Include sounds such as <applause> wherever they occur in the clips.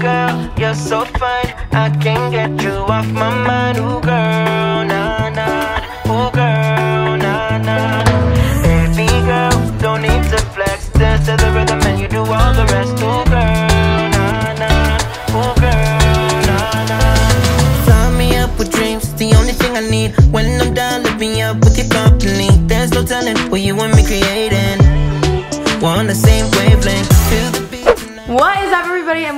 Girl, you're so fine. I can't get you off my mind. Ooh, girl, nah, nah. Ooh, girl, nah, nah. Baby girl, don't need to flex. Dance to the rhythm and you do all the rest. Ooh, girl, nah, nah. Ooh, girl, nah, nah. Fill me up with dreams, the only thing I need. When I'm done, lift me up with your company. There's no telling what you and me creating. We're on the same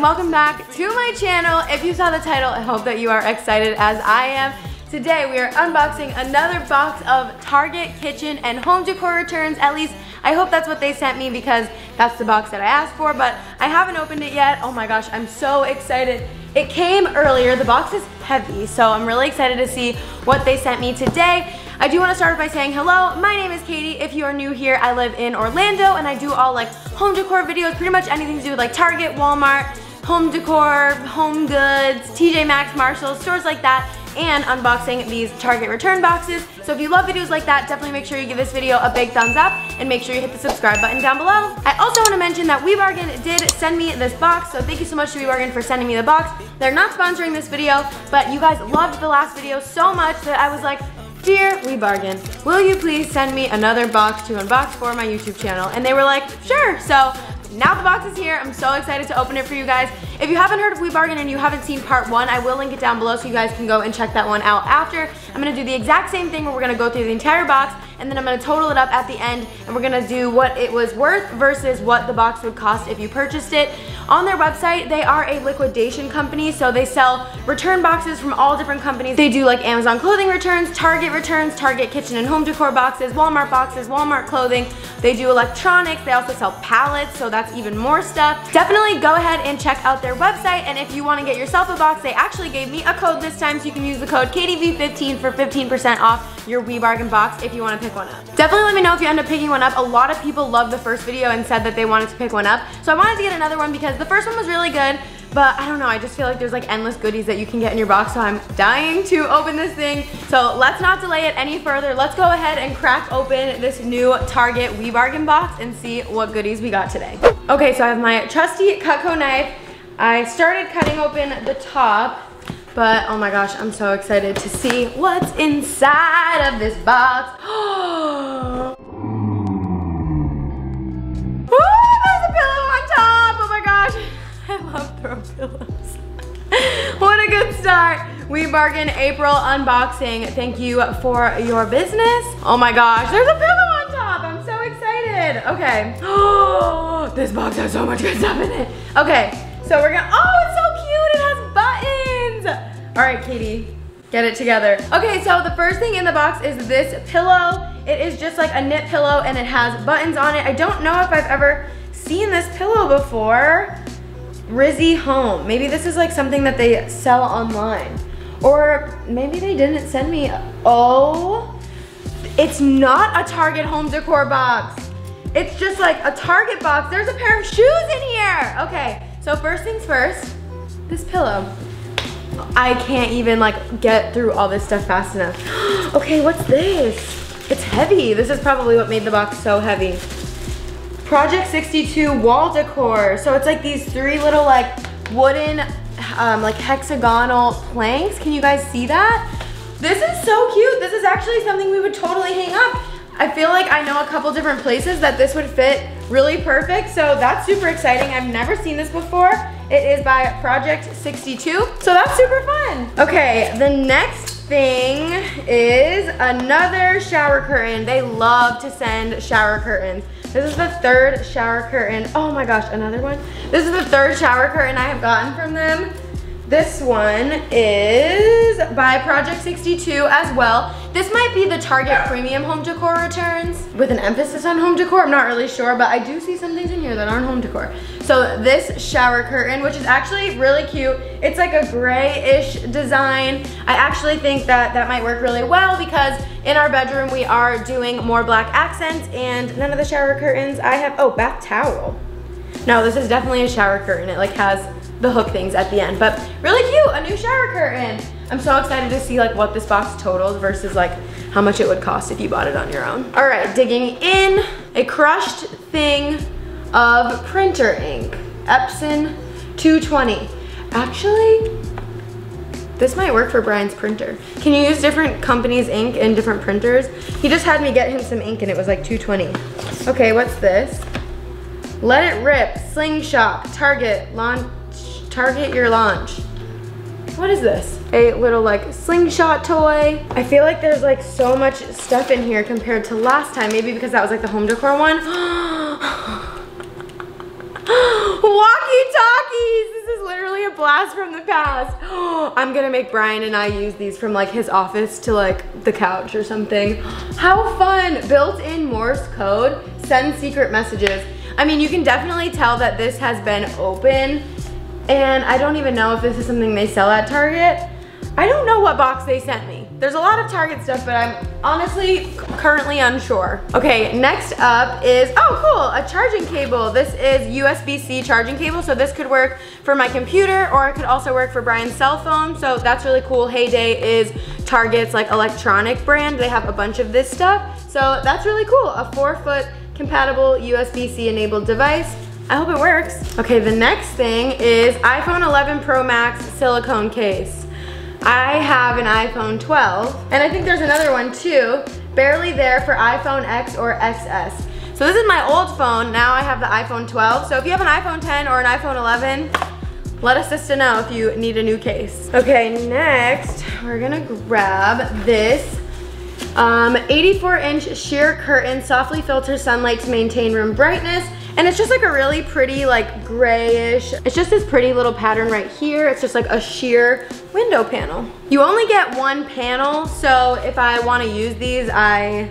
welcome back to my channel. If you saw the title, I hope that you are excited as I am. Today we are unboxing another box of Target kitchen and home decor returns. At least I hope that's what they sent me because that's the box that I asked for, but I haven't opened it yet. Oh my gosh, I'm so excited. It came earlier, the box is heavy, so I'm really excited to see what they sent me today. I do want to start by saying hello, my name is Katie. If you are new here, I live in Orlando and I do all like home decor videos, pretty much anything to do with like Target, Walmart, home decor, home goods, TJ Maxx, Marshalls, stores like that, and unboxing these Target return boxes. So if you love videos like that, definitely make sure you give this video a big thumbs up and make sure you hit the subscribe button down below. I also want to mention that WiBargain did send me this box, so thank you so much to WiBargain for sending me the box. They're not sponsoring this video, but you guys loved the last video so much that I was like, Dear WiBargain, will you please send me another box to unbox for my YouTube channel? And they were like, sure. So now the box is here. I'm so excited to open it for you guys. If you haven't heard of WiBargain and you haven't seen part one, I will link it down below so you guys can go and check that one out after. I'm gonna do the exact same thing where we're gonna go through the entire box and then I'm gonna total it up at the end and we're gonna do what it was worth versus what the box would cost if you purchased it. On their website, they are a liquidation company, so they sell return boxes from all different companies. They do like Amazon clothing returns, Target returns, Target kitchen and home decor boxes, Walmart boxes, Walmart clothing. They do electronics, they also sell pallets, so that's even more stuff. Definitely go ahead and check out their website, and if you wanna get yourself a box, they actually gave me a code this time, so you can use the code katiev15 for 15% off your WiBargain box if you wanna pick one up. Definitely let me know if you end up picking one up. A lot of people loved the first video and said that they wanted to pick one up, so I wanted to get another one because the first one was really good, but I don't know, I just feel like there's like endless goodies that you can get in your box, so I'm dying to open this thing. So let's not delay it any further. Let's go ahead and crack open this new Target WiBargain box and see what goodies we got today. Okay, so I have my trusty Cutco knife. I started cutting open the top, but oh my gosh, I'm so excited to see what's inside of this box. <gasps> Ooh, there's a pillow on top. Oh my gosh. <laughs> I love throw pillows. <laughs> what a good start. WiBargain April unboxing. Thank you for your business. Oh my gosh, there's a pillow on top. I'm so excited. Okay. Oh, <gasps> this box has so much good stuff in it. Okay, so we're gonna, oh, it's so cute. It has buttons. All right, Katie, get it together. Okay, so the first thing in the box is this pillow. It is just like a knit pillow and it has buttons on it. I don't know if I've ever seen this pillow before. Rizzy Home. Maybe this is like something that they sell online. Or maybe they didn't send me, oh, it's not a Target home decor box. It's just like a Target box. There's a pair of shoes in here. Okay, so first things first, this pillow. I can't even like get through all this stuff fast enough. <gasps> okay, what's this? It's heavy. This is probably what made the box so heavy. Project 62 wall decor. So it's like these three little like wooden, um, like hexagonal planks. Can you guys see that? This is so cute. This is actually something we would totally hang up. I feel like I know a couple different places that this would fit really perfect. So that's super exciting. I've never seen this before. It is by Project 62. So that's super fun. Okay, the next thing is another shower curtain. They love to send shower curtains. This is the third shower curtain. Oh my gosh, another one? This is the third shower curtain I have gotten from them. This one is by Project 62 as well. This might be the Target Premium Home Decor returns with an emphasis on home decor. I'm not really sure, but I do see some things in here that aren't home decor. So this shower curtain, which is actually really cute. It's like a grayish design. I actually think that that might work really well because in our bedroom we are doing more black accents and none of the shower curtains I have, oh, bath towel. No, this is definitely a shower curtain. It like has the hook things at the end, but really cute, a new shower curtain. I'm so excited to see like what this box totals versus like how much it would cost if you bought it on your own. All right, digging in, a crushed thing of printer ink, Epson 220. Actually, this might work for Brian's printer. Can you use different companies' ink in different printers? He just had me get him some ink and it was like 220. Okay, what's this? Let it rip, slingshot, target, launch, target your launch. What is this? A little like slingshot toy. I feel like there's like so much stuff in here compared to last time. Maybe because that was like the home decor one. <gasps> Walkie-talkies! This is literally a blast from the past. <gasps> I'm gonna make Brian and I use these from like his office to like the couch or something. <gasps> How fun! Built-in Morse code, send secret messages. I mean, you can definitely tell that this has been open and I don't even know if this is something they sell at Target. I don't know what box they sent me. There's a lot of Target stuff, but I'm honestly currently unsure. Okay, next up is, oh cool, a charging cable. This is USB-C charging cable, so this could work for my computer or it could also work for Brian's cell phone, so that's really cool. Heyday is Target's like electronic brand. They have a bunch of this stuff, so that's really cool. A four foot compatible USB-C enabled device. I hope it works. Okay, the next thing is iPhone 11 Pro Max silicone case. I have an iPhone 12, and I think there's another one too, barely there for iPhone X or XS. So this is my old phone, now I have the iPhone 12. So if you have an iPhone 10 or an iPhone 11, let us just know if you need a new case. Okay, next, we're gonna grab this um, 84 inch sheer curtain, softly filters sunlight to maintain room brightness. And it's just like a really pretty like grayish, it's just this pretty little pattern right here. It's just like a sheer window panel. You only get one panel, so if I wanna use these, I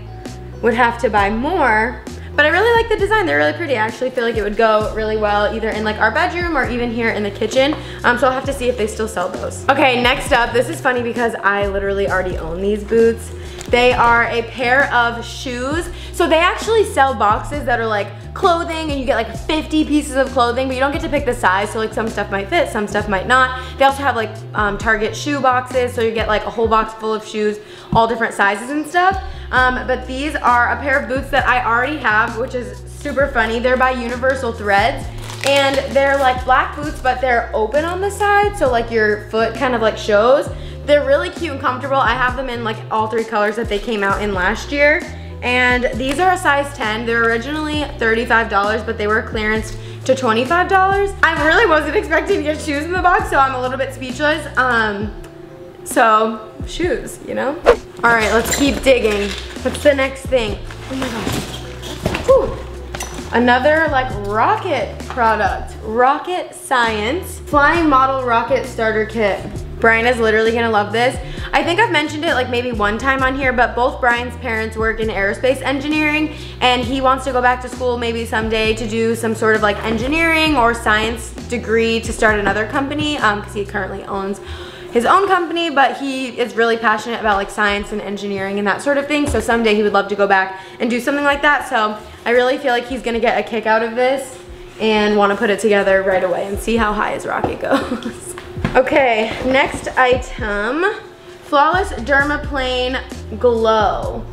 would have to buy more. But I really like the design, they're really pretty. I actually feel like it would go really well either in like our bedroom or even here in the kitchen. Um, so I'll have to see if they still sell those. Okay, next up, this is funny because I literally already own these boots. They are a pair of shoes. So they actually sell boxes that are like clothing and you get like 50 pieces of clothing, but you don't get to pick the size. So like some stuff might fit, some stuff might not. They also have like um, Target shoe boxes. So you get like a whole box full of shoes, all different sizes and stuff. Um, but these are a pair of boots that I already have, which is super funny. They're by Universal Threads and they're like black boots, but they're open on the side. So like your foot kind of like shows. They're really cute and comfortable. I have them in like all three colors that they came out in last year. And these are a size 10. They're originally $35, but they were clearance to $25. I really wasn't expecting to get shoes in the box, so I'm a little bit speechless. Um, so, shoes, you know? All right, let's keep digging. What's the next thing? Oh my gosh. Another like rocket product. Rocket Science Flying Model Rocket Starter Kit. Brian is literally gonna love this. I think I've mentioned it like maybe one time on here, but both Brian's parents work in aerospace engineering and he wants to go back to school maybe someday to do some sort of like engineering or science degree to start another company because um, he currently owns his own company, but he is really passionate about like science and engineering and that sort of thing. So someday he would love to go back and do something like that. So I really feel like he's gonna get a kick out of this and wanna put it together right away and see how high his rocket goes. Okay, next item, Flawless Dermaplane Glow.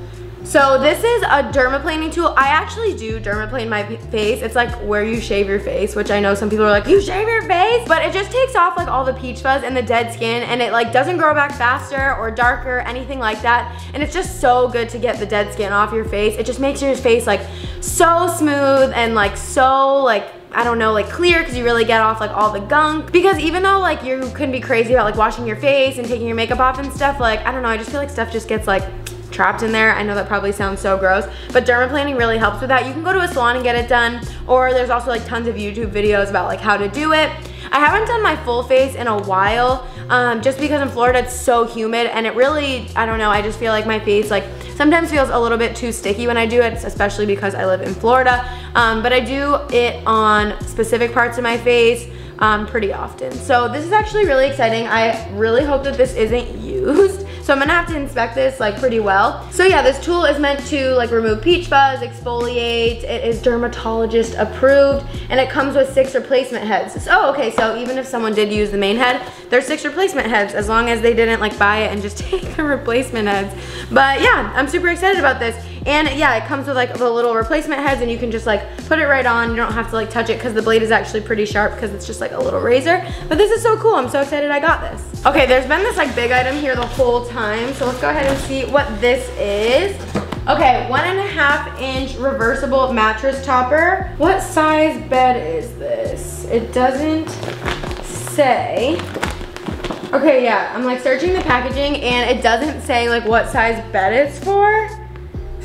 So this is a dermaplaning tool. I actually do dermaplane my face. It's like where you shave your face, which I know some people are like, you shave your face? But it just takes off like all the peach fuzz and the dead skin and it like doesn't grow back faster or darker, anything like that. And it's just so good to get the dead skin off your face. It just makes your face like so smooth and like so like I don't know, like clear because you really get off like all the gunk. Because even though like you can be crazy about like washing your face and taking your makeup off and stuff, like I don't know, I just feel like stuff just gets like trapped in there. I know that probably sounds so gross, but dermaplaning really helps with that. You can go to a salon and get it done, or there's also like tons of YouTube videos about like how to do it. I haven't done my full face in a while, um, just because in Florida it's so humid and it really, I don't know, I just feel like my face like sometimes feels a little bit too sticky when I do it, especially because I live in Florida. Um, but I do it on specific parts of my face um, pretty often. So this is actually really exciting. I really hope that this isn't <laughs> used. So I'm gonna have to inspect this like pretty well. So yeah, this tool is meant to like remove peach fuzz, exfoliate. It is dermatologist approved and it comes with six replacement heads. So, oh, okay, so even if someone did use the main head, there's six replacement heads as long as they didn't like buy it and just <laughs> take the replacement heads. But yeah, I'm super excited about this. And yeah, it comes with like the little replacement heads and you can just like put it right on. You don't have to like touch it because the blade is actually pretty sharp because it's just like a little razor. But this is so cool. I'm so excited I got this. Okay, there's been this like big item here the whole time. So let's go ahead and see what this is. Okay, one and a half inch reversible mattress topper. What size bed is this? It doesn't say. Okay, yeah, I'm like searching the packaging and it doesn't say like what size bed it's for.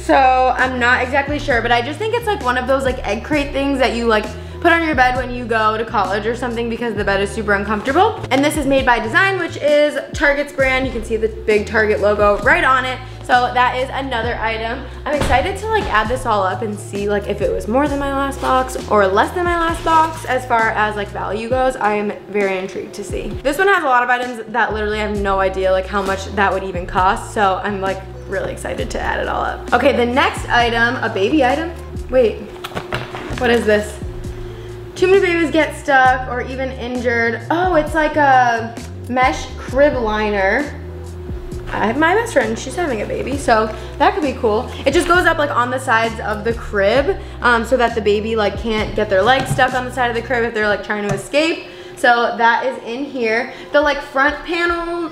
So I'm not exactly sure, but I just think it's like one of those like egg crate things that you like put on your bed when you go to college or something because the bed is super uncomfortable. And this is made by Design, which is Target's brand. You can see the big Target logo right on it. So that is another item. I'm excited to like add this all up and see like if it was more than my last box or less than my last box as far as like value goes. I am very intrigued to see. This one has a lot of items that literally I have no idea like how much that would even cost. So I'm like really excited to add it all up. Okay, the next item, a baby item. Wait, what is this? Too many babies get stuck or even injured. Oh, it's like a mesh crib liner. I have my best friend, she's having a baby, so that could be cool. It just goes up like on the sides of the crib um, so that the baby like can't get their legs stuck on the side of the crib if they're like trying to escape. So that is in here. The like front panel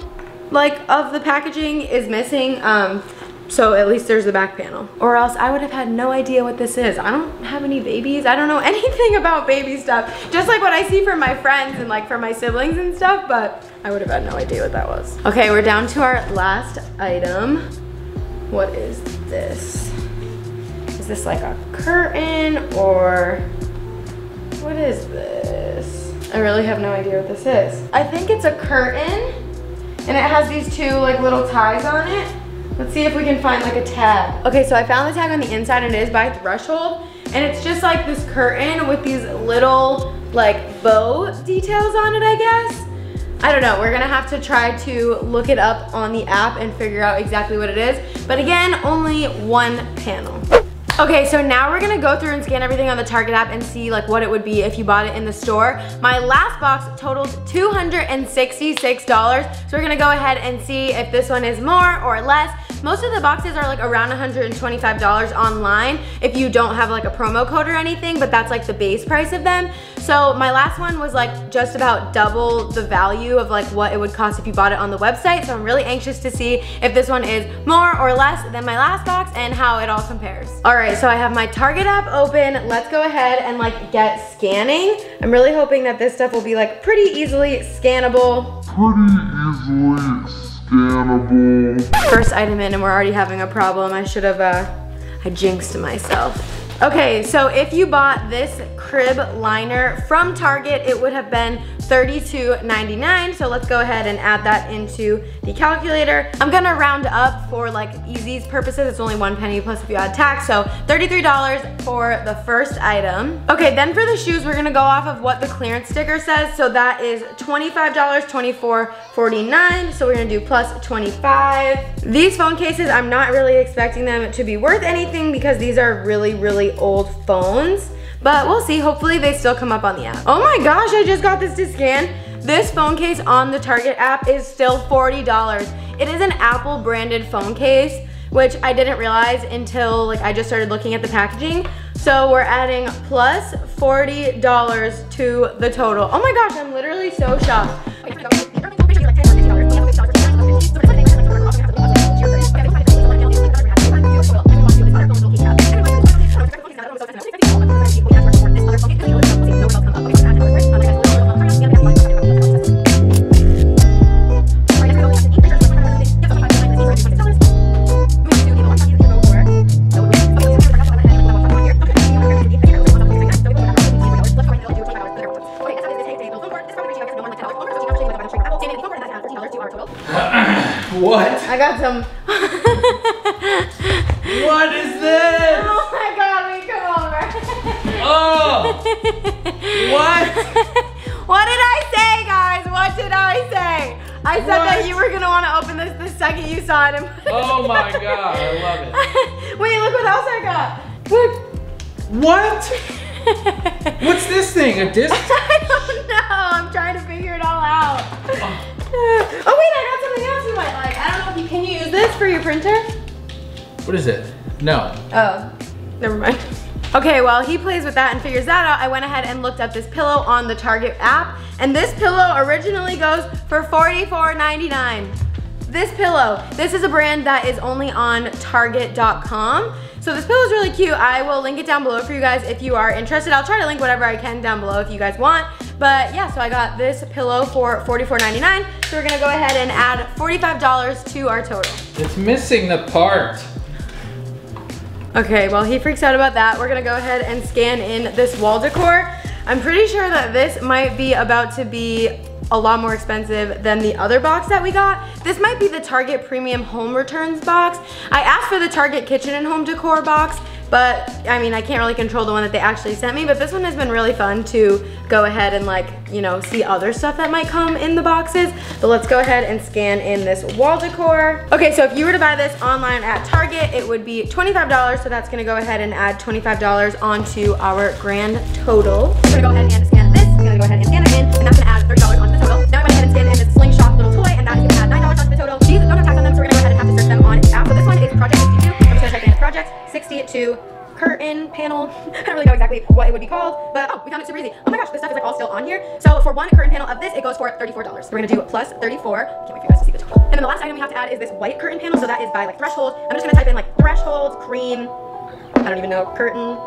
like of the packaging is missing. Um, so at least there's the back panel. Or else I would have had no idea what this is. I don't have any babies. I don't know <laughs> anything about baby stuff. Just like what I see from my friends and like from my siblings and stuff, but I would have had no idea what that was. Okay, we're down to our last item. What is this? Is this like a curtain or what is this? I really have no idea what this is. I think it's a curtain and it has these two like little ties on it. Let's see if we can find like a tag. Okay, so I found the tag on the inside and it is by Threshold. And it's just like this curtain with these little like bow details on it, I guess. I don't know, we're gonna have to try to look it up on the app and figure out exactly what it is. But again, only one panel. Okay, so now we're gonna go through and scan everything on the Target app and see like what it would be if you bought it in the store. My last box totaled $266, so we're gonna go ahead and see if this one is more or less. Most of the boxes are like around $125 online if you don't have like a promo code or anything, but that's like the base price of them. So my last one was like just about double the value of like what it would cost if you bought it on the website. So I'm really anxious to see if this one is more or less than my last box and how it all compares. All right, so I have my Target app open. Let's go ahead and like get scanning. I'm really hoping that this stuff will be like pretty easily scannable. Pretty easily. First item in and we're already having a problem. I should have, uh, I jinxed myself. Okay, so if you bought this crib liner from Target, it would have been $32.99. So let's go ahead and add that into the calculator. I'm gonna round up for like easy's purposes. It's only one penny plus if you add tax. So $33 for the first item. Okay, then for the shoes, we're gonna go off of what the clearance sticker says. So that is $25, $24.49. So we're gonna do plus 25. These phone cases, I'm not really expecting them to be worth anything because these are really, really old phones. But we'll see, hopefully they still come up on the app. Oh my gosh, I just got this to scan. This phone case on the Target app is still $40. It is an Apple branded phone case, which I didn't realize until like I just started looking at the packaging. So we're adding plus $40 to the total. Oh my gosh, I'm literally so shocked. I got some. What is this? oh my god, wait, come over. Oh! What? what did I say, guys? What did I say? I said that you were gonna want to open this the second you saw it. Oh my <laughs> god, I love it. <laughs> Wait, look what else I got. Look. What? What's this thing? A disc? <laughs> for your printer. What is it? No. Oh, never mind. Okay, while he plays with that and figures that out, I went ahead and looked up this pillow on the Target app. And this pillow originally goes for $44.99. This pillow, this is a brand that is only on target.com. So this pillow is really cute. I will link it down below for you guys if you are interested. I'll try to link whatever I can down below if you guys want. But yeah, so I got this pillow for $44.99. So we're gonna go ahead and add $45 to our total. It's missing the part. Okay, well he freaks out about that. We're gonna go ahead and scan in this wall decor. I'm pretty sure that this might be about to be a lot more expensive than the other box that we got. This might be the Target Premium Home Returns box. I asked for the Target Kitchen and Home Decor box, but I mean, I can't really control the one that they actually sent me, but this one has been really fun to go ahead and like, you know, see other stuff that might come in the boxes. But let's go ahead and scan in this wall decor. Okay, so if you were to buy this online at Target, it would be $25. So that's gonna go ahead and add $25 onto our grand total. I'm gonna go ahead and scan this. I'm gonna go ahead and scan it in, and that's gonna add $30 onto the total. Now I went ahead and scanned in this gonna type 62 curtain panel. <laughs> I don't really know exactly what it would be called, but oh, we found it super easy. Oh my gosh, this stuff is like all still on here. So for one curtain panel of this, it goes for $34. We're gonna do plus 34. Can't wait for you guys to see the total. And then the last item we have to add is this white curtain panel. So that is by like threshold. I'm just gonna type in like threshold, cream, I don't even know, curtain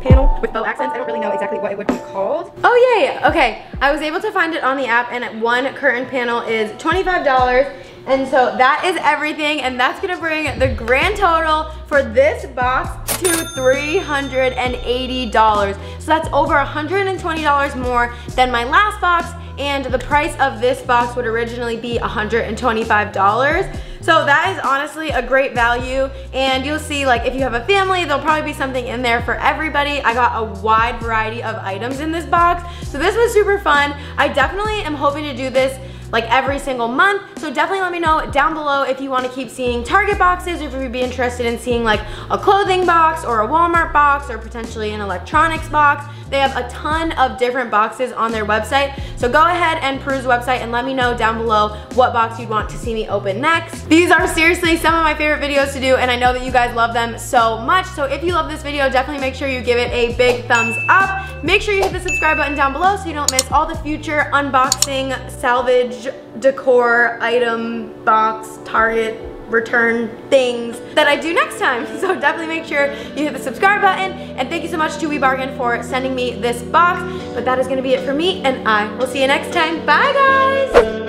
panel with bow accents. I don't really know exactly what it would be called. Oh yay, okay. I was able to find it on the app and one curtain panel is $25. And so that is everything and that's gonna bring the grand total for this box to $380. So that's over $120 more than my last box and the price of this box would originally be $125. So that is honestly a great value and you'll see like if you have a family, there'll probably be something in there for everybody. I got a wide variety of items in this box. So this was super fun. I definitely am hoping to do this like every single month. So definitely let me know down below if you want to keep seeing Target boxes or if you'd be interested in seeing like a clothing box or a Walmart box or potentially an electronics box. They have a ton of different boxes on their website. So go ahead and peruse the website and let me know down below what box you'd want to see me open next. These are seriously some of my favorite videos to do and I know that you guys love them so much. So if you love this video, definitely make sure you give it a big thumbs up. Make sure you hit the subscribe button down below so you don't miss all the future unboxing, salvage, decor, item, box, Target, return things that I do next time. <laughs> So definitely make sure you hit the subscribe button and thank you so much to WiBargain for sending me this box. But that is gonna be it for me and I will see you next time. Bye guys!